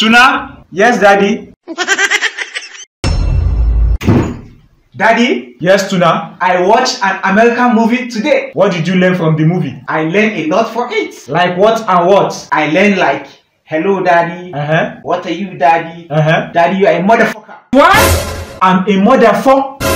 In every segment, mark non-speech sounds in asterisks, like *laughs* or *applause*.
Tuna? Yes, daddy. *laughs* Daddy? Yes, Tuna. I watched an American movie today. What did you learn from the movie? I learned a lot from it. Like what and what? I learned like, hello daddy. Uh-huh. What are you daddy? Uh-huh. Daddy, you are a motherfucker. What? I'm a motherfucker.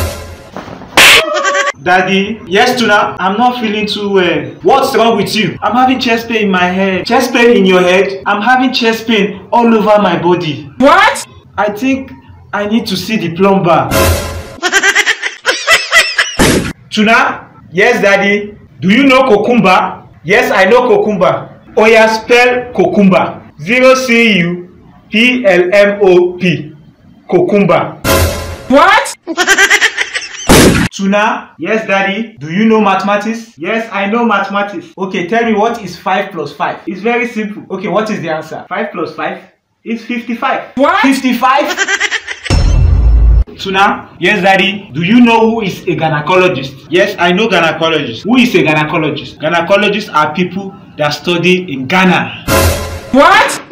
Daddy, yes Tuna, I'm not feeling too well. What's wrong with you? I'm having chest pain in my head. Chest pain in your head? I'm having chest pain all over my body. What? I think I need to see the plumber. *laughs* Tuna? Yes, Daddy. Do you know cucumber? Yes, I know cucumber. Oh yeah, spell cucumber. Zero C U P L M O P. Cucumber. What? *laughs* Tuna? Yes, Daddy. Do you know mathematics? Yes, I know mathematics. Okay, tell me what is 5 plus 5? It's very simple. Okay, what is the answer? 5 plus 5 is 55. What? 55? *laughs* Tuna? Yes, Daddy. Do you know who is a gynecologist? Yes, I know gynecologist. Who is a gynecologist? Gynecologists are people that study in Ghana. What?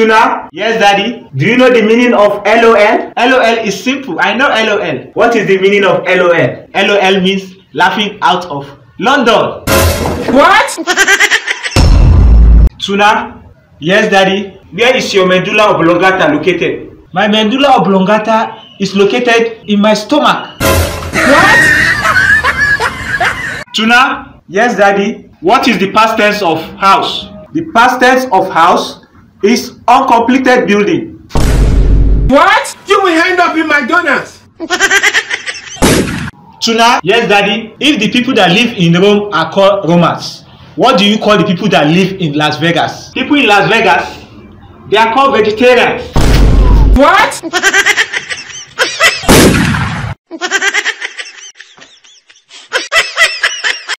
Tuna? Yes, Daddy. Do you know the meaning of LOL? LOL is simple. I know LOL. What is the meaning of LOL? LOL means laughing out of London. What? *laughs* Tuna? Yes, Daddy. Where is your medulla oblongata located? My medulla oblongata is located in my stomach. What? *laughs* Tuna? Yes, Daddy. What is the past tense of house? The past tense of house is uncompleted building. What? You will end up in McDonald's. *laughs* Tuna? Yes, Daddy. If the people that live in Rome are called Romans, what do you call the people that live in Las Vegas? People in Las Vegas, they are called vegetarians. What? *laughs*